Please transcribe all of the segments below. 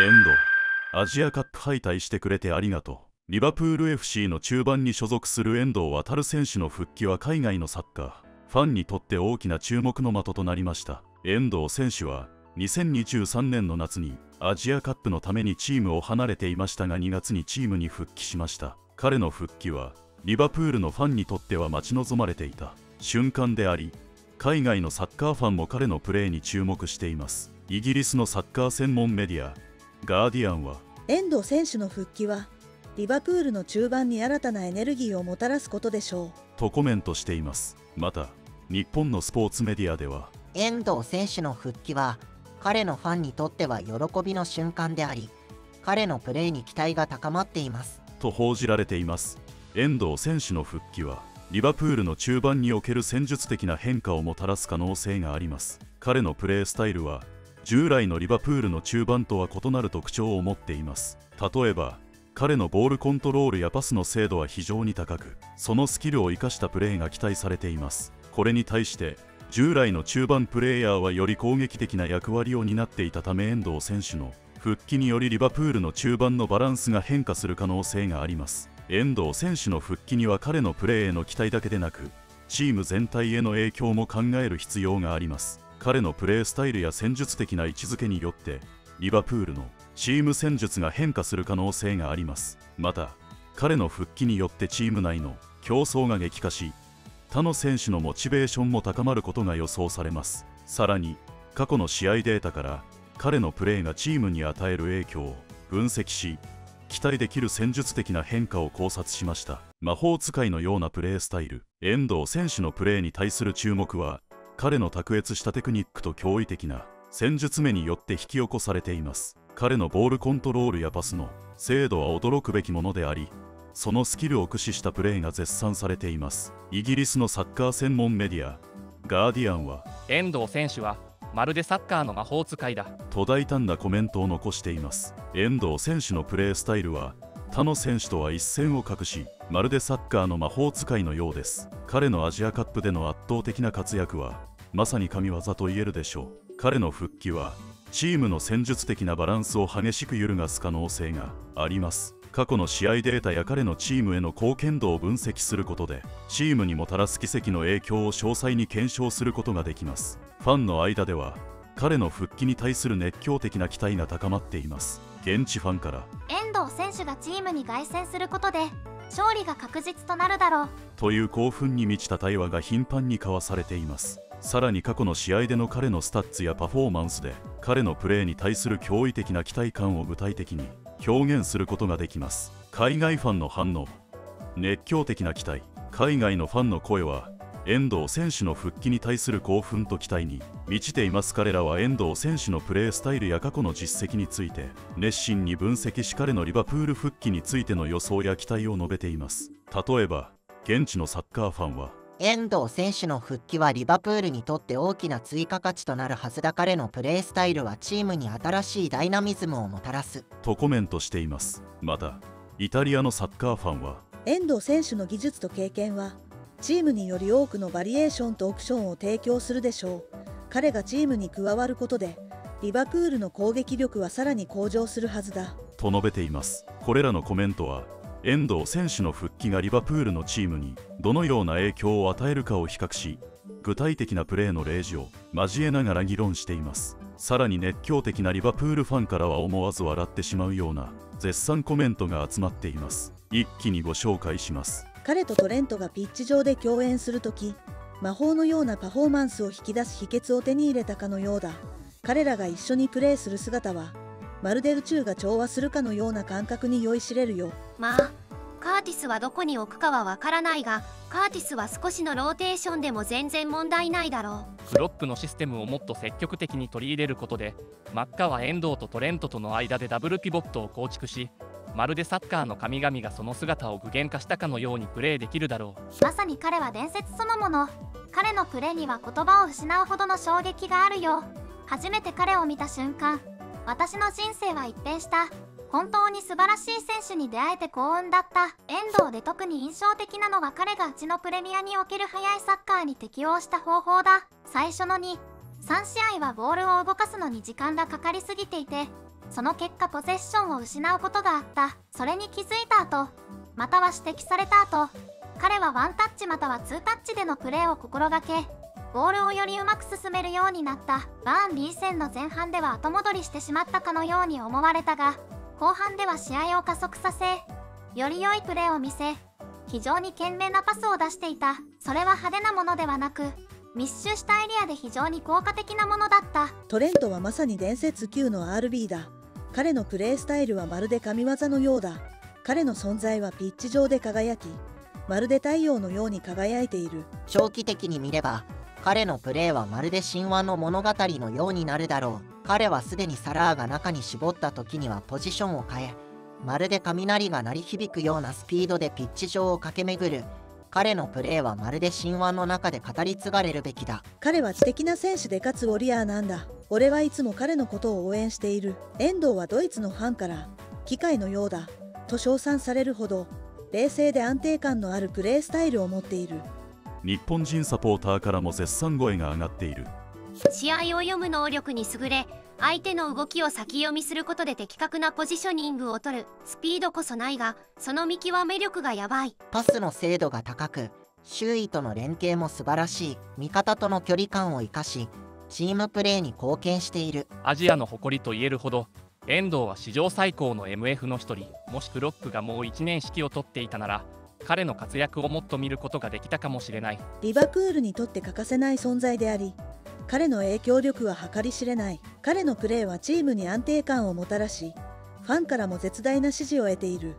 遠藤アジアカップ敗退してくれてありがとう。リバプール FC の中盤に所属する遠藤航選手の復帰は海外のサッカー。ファンにとって大きな注目の的となりました。遠藤選手は2023年の夏にアジアカップのためにチームを離れていましたが2月にチームに復帰しました。彼の復帰はリバプールのファンにとっては待ち望まれていた。瞬間であり海外のサッカーファンも彼のプレーに注目しています。イギリスのサッカー専門メディアガーディアンは遠藤選手の復帰はリバプールの中盤に新たなエネルギーをもたらすことでしょう。とコメントしています。また日本のスポーツメディアでは遠藤選手の復帰は彼のファンにとっては喜びの瞬間であり彼のプレーに期待が高まっています。と報じられています。遠藤選手の復帰はリバプールの中盤における戦術的な変化をもたらす可能性があります。彼のプレースタイルは従来のリバプールの中盤とは異なる特徴を持っています。例えば彼のボールコントロールやパスの精度は非常に高くそのスキルを生かしたプレーが期待されています。これに対して従来の中盤プレーヤーはより攻撃的な役割を担っていたため遠藤選手の復帰によりリバプールの中盤のバランスが変化する可能性があります。遠藤選手の復帰には彼のプレーへの期待だけでなくチーム全体への影響も考える必要があります。彼のプレースタイルや戦術的な位置づけによってリバプールのチーム戦術が変化する可能性があります。また彼の復帰によってチーム内の競争が激化し他の選手のモチベーションも高まることが予想されます。さらに過去の試合データから彼のプレーがチームに与える影響を分析し期待できる戦術的な変化を考察しました。魔法使いのようなプレースタイル。遠藤選手のプレーに対する注目は彼の卓越したテクニックと驚異的な戦術目によって引き起こされています。彼のボールコントロールやパスの精度は驚くべきものでありそのスキルを駆使したプレーが絶賛されています。イギリスのサッカー専門メディアガーディアンは遠藤選手はまるでサッカーの魔法使いだ。と大胆なコメントを残しています。遠藤選手のプレースタイルは他の選手とは一線を画しまるでサッカーの魔法使いのようです。彼のアジアカップでの圧倒的な活躍はまさに神業と言えるでしょう。彼の復帰はチームの戦術的なバランスを激しく揺るがす可能性があります。過去の試合データや彼のチームへの貢献度を分析することでチームにもたらす奇跡の影響を詳細に検証することができます。ファンの間では彼の復帰に対する熱狂的な期待が高まっています。現地ファンから遠藤選手がチームに凱旋することで勝利が確実となるだろう。という興奮に満ちた対話が頻繁に交わされていますさらに過去の試合での彼のスタッツやパフォーマンスで彼のプレーに対する驚異的な期待感を具体的に表現することができます。海外ファンの反応。熱狂的な期待。海外のファンの声は遠藤選手の復帰に対する興奮と期待に満ちています彼らは遠藤選手のプレースタイルや過去の実績について熱心に分析し彼のリバプール復帰についての予想や期待を述べています。例えば現地のサッカーファンは遠藤選手の復帰はリバプールにとって大きな追加価値となるはずだ彼のプレースタイルはチームに新しいダイナミズムをもたらす。とコメントしています。またイタリアのサッカーファンは遠藤選手の技術と経験はチームにより多くのバリエーションとオプションを提供するでしょう。彼がチームに加わることでリバプールの攻撃力はさらに向上するはずだ。と述べています。これらのコメントは遠藤選手の復帰がリバプールのチームにどのような影響を与えるかを比較し具体的なプレーの例示を交えながら議論しています。さらに熱狂的なリバプールファンからは思わず笑ってしまうような絶賛コメントが集まっています。一気にご紹介します。彼とトレントがピッチ上で共演するとき魔法のようなパフォーマンスを引き出す秘訣を手に入れたかのようだ。彼らが一緒にプレーする姿はまるで宇宙が調和するかのような感覚に酔いしれるよ。まあカーティスはどこに置くかはわからないがカーティスは少しのローテーションでも全然問題ないだろクロップのシステムをもっと積極的に取り入れることで真っ赤は遠藤とトレントとの間でダブルピボットを構築しまるでサッカーの神々がその姿を具現化したかのようにプレーできるだろう。まさに彼は伝説そのもの。彼のプレーには言葉を失うほどの衝撃があるよ。初めて彼を見た瞬間私の人生は一変した本当に素晴らしい選手に出会えて幸運だった。遠藤で特に印象的なのは彼がうちのプレミアにおける速いサッカーに適応した方法だ。最初の23試合はボールを動かすのに時間がかかりすぎていてその結果ポゼッションを失うことがあった。それに気づいた後または指摘された後彼はワンタッチまたはツータッチでのプレーを心がけボールをよりうまく進めるようになった。バーンリー戦の前半では後戻りしてしまったかのように思われたが後半では試合を加速させより良いプレーを見せ非常に賢明なパスを出していた。それは派手なものではなく密集したエリアで非常に効果的なものだった。トレントはまさに伝説級の RB だ。彼のプレースタイルはまるで神業のようだ。彼の存在はピッチ上で輝きまるで太陽のように輝いている。長期的に見れば彼のプレーはまるで神話の物語のようになるだろう彼はすでにサラーが中に絞った時にはポジションを変えまるで雷が鳴り響くようなスピードでピッチ上を駆け巡る。彼のプレーはまるで神話の中で語り継がれるべきだ。彼は知的な選手でかつウォリアーなんだ。俺はいつも彼のことを応援している。遠藤はドイツのファンから機械のようだ。と称賛されるほど冷静で安定感のあるプレースタイルを持っている。日本人サポーターからも絶賛声が上がっている。試合を読む能力に優れ相手の動きを先読みすることで的確なポジショニングを取るスピードこそないがその見極め力がやばい。パスの精度が高く周囲との連携も素晴らしい。味方との距離感を生かしチームプレーに貢献している。アジアの誇りと言えるほど遠藤は史上最高の MF の一人もしクロックがもう1年指揮を取っていたなら彼の活躍をもっと見ることができたかもしれない。リバプールにとって欠かせない存在であり彼の影響力は計り知れない彼のプレーはチームに安定感をもたらしファンからも絶大な支持を得ている。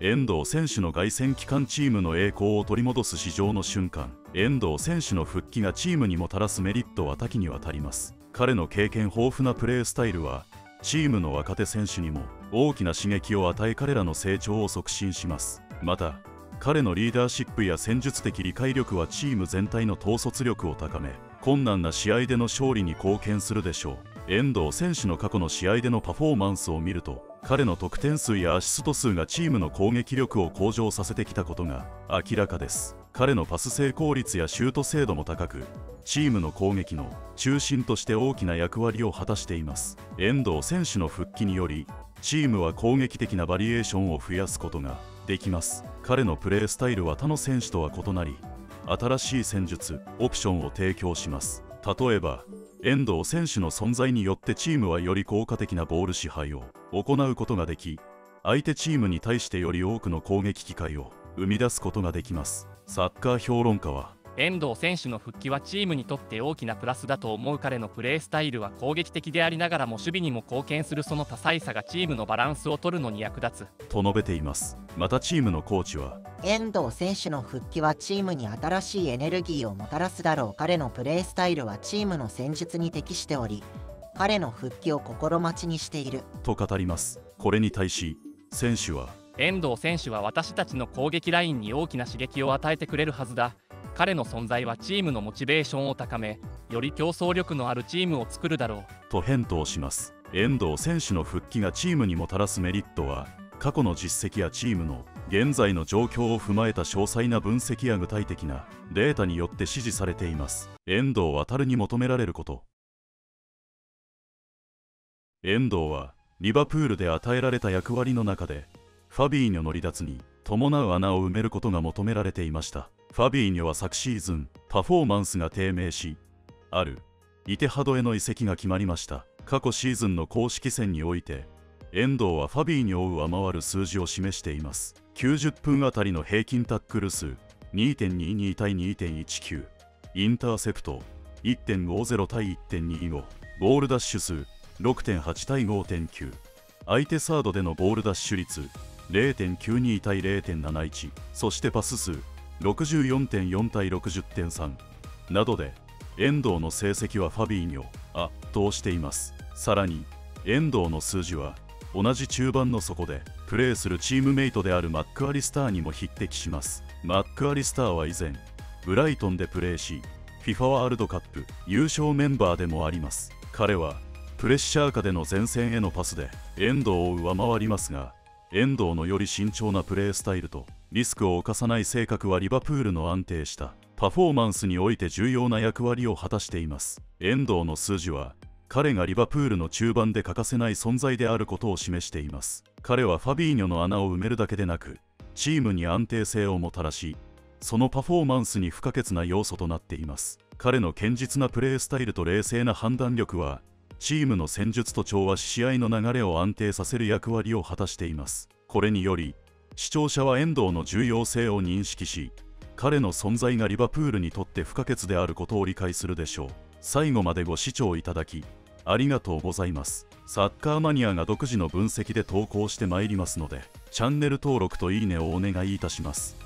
遠藤選手の凱旋期間チームの栄光を取り戻す市場の瞬間遠藤選手の復帰がチームにもたらすメリットは多岐にわたります。彼の経験豊富なプレースタイルはチームの若手選手にも大きな刺激を与え彼らの成長を促進します。また彼のリーダーシップや戦術的理解力はチーム全体の統率力を高め困難な試合での勝利に貢献するでしょう。遠藤選手の過去の試合でのパフォーマンスを見ると彼の得点数やアシスト数がチームの攻撃力を向上させてきたことが明らかです。彼のパス成功率やシュート精度も高くチームの攻撃の中心として大きな役割を果たしています。遠藤選手の復帰によりチームは攻撃的なバリエーションを増やすことができます。彼のプレースタイルは他の選手とは異なり新しい戦術オプションを提供します。例えば遠藤選手の存在によってチームはより効果的なボール支配を行うことができ相手チームに対してより多くの攻撃機会を生み出すことができます。サッカー評論家は遠藤選手の復帰はチームにとって大きなプラスだと思う彼のプレースタイルは攻撃的でありながらも守備にも貢献するその多彩さがチームのバランスを取るのに役立つ。と述べていますまたチームのコーチは遠藤選手の復帰はチームに新しいエネルギーをもたらすだろう彼のプレースタイルはチームの戦術に適しており彼の復帰を心待ちにしている。と語ります。これに対し選手は。遠藤選手は私たちの攻撃ラインに大きな刺激を与えてくれるはずだ彼の存在はチームのモチベーションを高めより競争力のあるチームを作るだろう。と返答します。遠藤選手の復帰がチームにもたらすメリットは過去の実績やチームの現在の状況を踏まえた詳細な分析や具体的なデータによって指示されています。遠藤航に求められること。遠藤はリバプールで与えられた役割の中でファビーニョの離脱に伴う穴を埋めることが求められていました。ファビーニョは昨シーズンパフォーマンスが低迷しあるイテハドへの移籍が決まりました。過去シーズンの公式戦において遠藤はファビーニョを上回る数字を示しています。90分あたりの平均タックル数2.22対2.19インターセプト1.50対1.25ボールダッシュ数6.8対5.9相手サードでのボールダッシュ率0.92対0.71そしてパス数64.4対60.3などで遠藤の成績はファビーニョ圧倒しています。さらに遠藤の数字は同じ中盤の底でプレーするチームメイトであるマックアリスターにも匹敵します。マックアリスターは以前ブライトンでプレーし FIFA ワールドカップ優勝メンバーでもあります。彼はプレッシャー下での前線へのパスで遠藤を上回りますが遠藤のより慎重なプレースタイルとリスクを冒さない性格はリバプールの安定した。パフォーマンスにおいて重要な役割を果たしています。遠藤の数字は彼がリバプールの中盤で欠かせない存在であることを示しています。彼はファビーニョの穴を埋めるだけでなくチームに安定性をもたらしそのパフォーマンスに不可欠な要素となっています。彼の堅実なプレースタイルと冷静な判断力はチームの戦術と調和し試合の流れを安定させる役割を果たしています。これにより視聴者は遠藤の重要性を認識し彼の存在がリバプールにとって不可欠であることを理解するでしょう。最後までご視聴いただきありがとうございます。サッカーマニアが独自の分析で投稿してまいりますのでチャンネル登録といいねをお願いいたします。